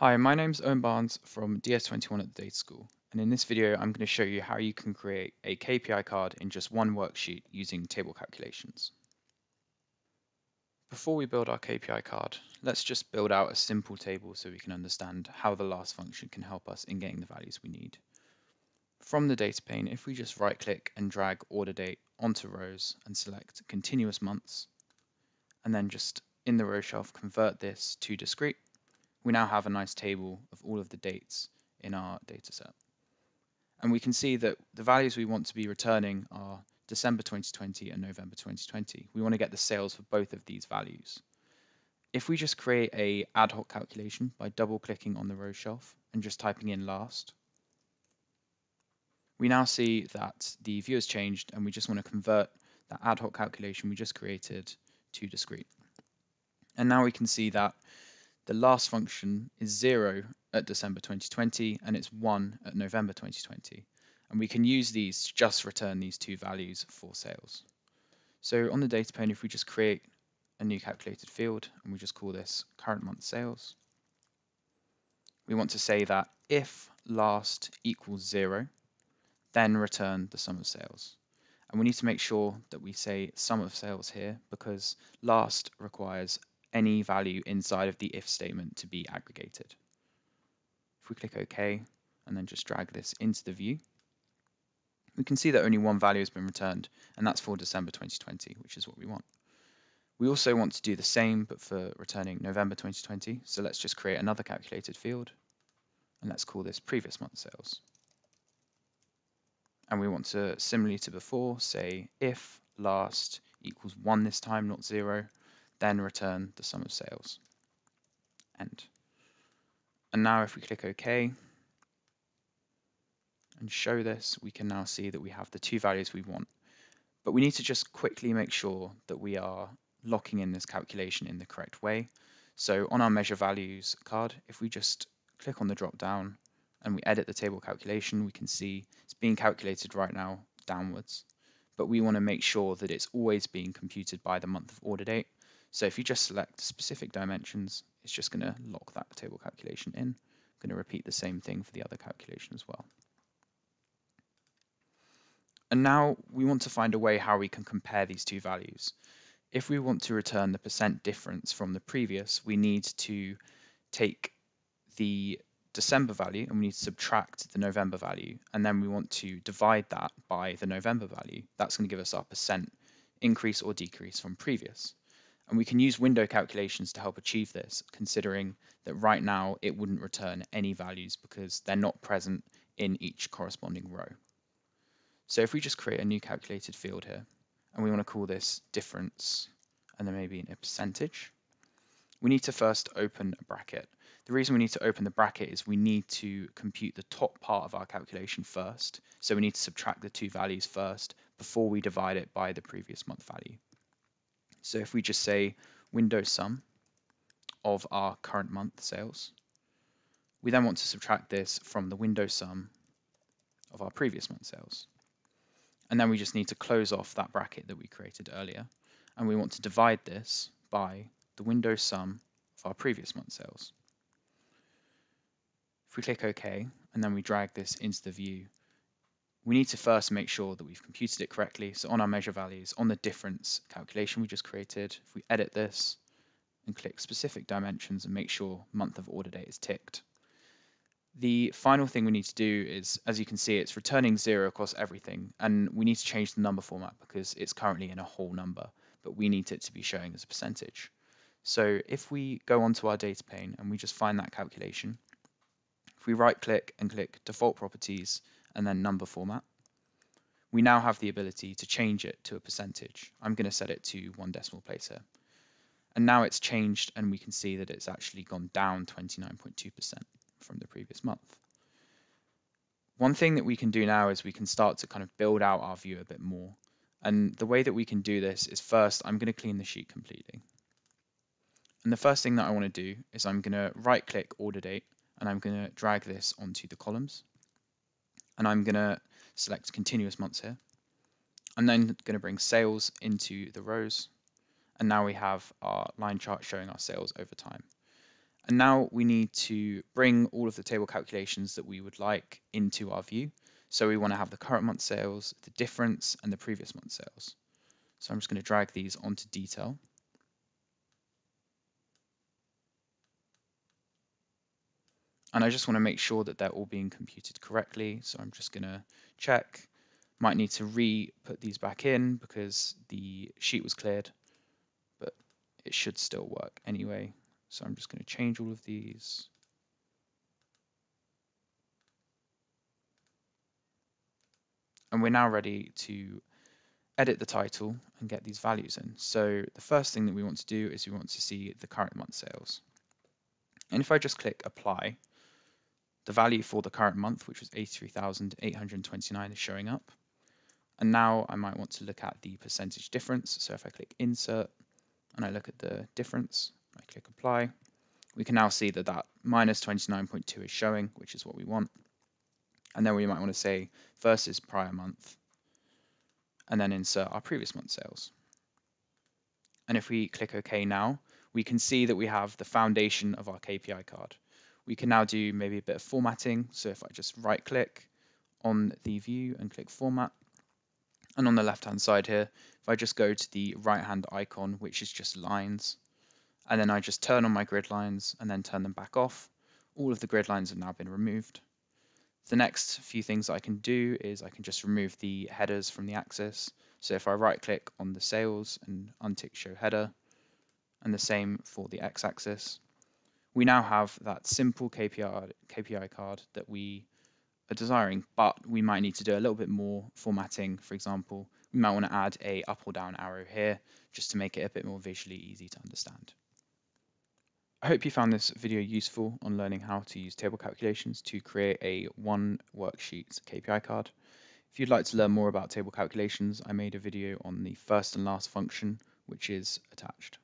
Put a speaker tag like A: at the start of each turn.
A: Hi, my name's Owen Barnes from DS21 at the Data School, and in this video I'm going to show you how you can create a KPI card in just one worksheet using table calculations. Before we build our KPI card, let's just build out a simple table so we can understand how the last function can help us in getting the values we need. From the data pane, if we just right click and drag order date onto rows and select continuous months, and then just in the row shelf convert this to discrete, we now have a nice table of all of the dates in our data set. And we can see that the values we want to be returning are December 2020 and November 2020. We want to get the sales for both of these values. If we just create a ad hoc calculation by double clicking on the row shelf and just typing in last, we now see that the view has changed and we just want to convert that ad hoc calculation we just created to discrete. And now we can see that the last function is 0 at December 2020 and it's 1 at November 2020. And we can use these to just return these two values for sales. So on the data pane, if we just create a new calculated field and we just call this current month sales, we want to say that if last equals 0, then return the sum of sales. And we need to make sure that we say sum of sales here because last requires any value inside of the if statement to be aggregated. If we click OK and then just drag this into the view, we can see that only one value has been returned, and that's for December 2020, which is what we want. We also want to do the same, but for returning November 2020. So let's just create another calculated field, and let's call this previous month sales. And we want to, similarly to before, say if last equals 1 this time, not 0, then return the sum of sales. End. And now if we click OK and show this, we can now see that we have the two values we want. But we need to just quickly make sure that we are locking in this calculation in the correct way. So on our measure values card, if we just click on the drop down and we edit the table calculation, we can see it's being calculated right now downwards. But we want to make sure that it's always being computed by the month of order date so if you just select specific dimensions, it's just going to lock that table calculation in. I'm going to repeat the same thing for the other calculation as well. And now we want to find a way how we can compare these two values. If we want to return the percent difference from the previous, we need to take the December value and we need to subtract the November value. And then we want to divide that by the November value. That's going to give us our percent increase or decrease from previous. And we can use window calculations to help achieve this, considering that right now it wouldn't return any values because they're not present in each corresponding row. So if we just create a new calculated field here, and we want to call this difference, and then maybe a percentage, we need to first open a bracket. The reason we need to open the bracket is we need to compute the top part of our calculation first. So we need to subtract the two values first before we divide it by the previous month value. So if we just say window sum of our current month sales, we then want to subtract this from the window sum of our previous month sales. And then we just need to close off that bracket that we created earlier. And we want to divide this by the window sum of our previous month sales. If we click OK, and then we drag this into the view, we need to first make sure that we've computed it correctly. So on our measure values, on the difference calculation we just created, if we edit this and click specific dimensions and make sure month of order date is ticked. The final thing we need to do is, as you can see, it's returning zero across everything, and we need to change the number format because it's currently in a whole number, but we need it to be showing as a percentage. So if we go onto our data pane and we just find that calculation, if we right click and click default properties and then number format, we now have the ability to change it to a percentage. I'm going to set it to one decimal place here. And now it's changed and we can see that it's actually gone down 29.2% from the previous month. One thing that we can do now is we can start to kind of build out our view a bit more. And the way that we can do this is first, I'm going to clean the sheet completely. And the first thing that I want to do is I'm going to right click order date and I'm going to drag this onto the columns and I'm going to select continuous months here. I'm then going to bring sales into the rows. And now we have our line chart showing our sales over time. And now we need to bring all of the table calculations that we would like into our view. So we want to have the current month sales, the difference, and the previous month sales. So I'm just going to drag these onto detail. And I just want to make sure that they're all being computed correctly. So I'm just going to check. Might need to re-put these back in because the sheet was cleared, but it should still work anyway. So I'm just going to change all of these. And we're now ready to edit the title and get these values in. So the first thing that we want to do is we want to see the current month sales. And if I just click apply, the value for the current month, which was 83,829 is showing up. And now I might want to look at the percentage difference. So if I click insert and I look at the difference, I click apply, we can now see that that minus 29.2 is showing, which is what we want. And then we might want to say versus prior month and then insert our previous month sales. And if we click OK now, we can see that we have the foundation of our KPI card. We can now do maybe a bit of formatting. So if I just right click on the view and click format, and on the left hand side here, if I just go to the right hand icon, which is just lines, and then I just turn on my grid lines and then turn them back off, all of the grid lines have now been removed. The next few things I can do is I can just remove the headers from the axis. So if I right click on the sales and untick show header, and the same for the x-axis, we now have that simple KPI, KPI card that we are desiring, but we might need to do a little bit more formatting. For example, we might want to add a up or down arrow here just to make it a bit more visually easy to understand. I hope you found this video useful on learning how to use table calculations to create a one worksheet KPI card. If you'd like to learn more about table calculations, I made a video on the first and last function, which is attached.